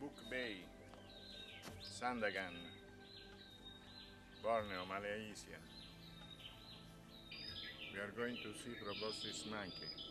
Book Bay, Sandakan, Borneo, Malaysia. We are going to see proboscis monkey.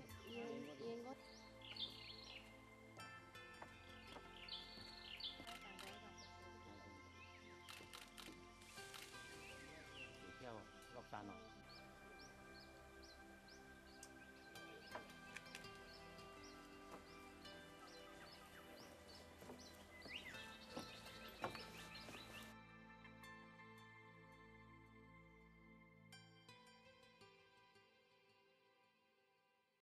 Nguyên.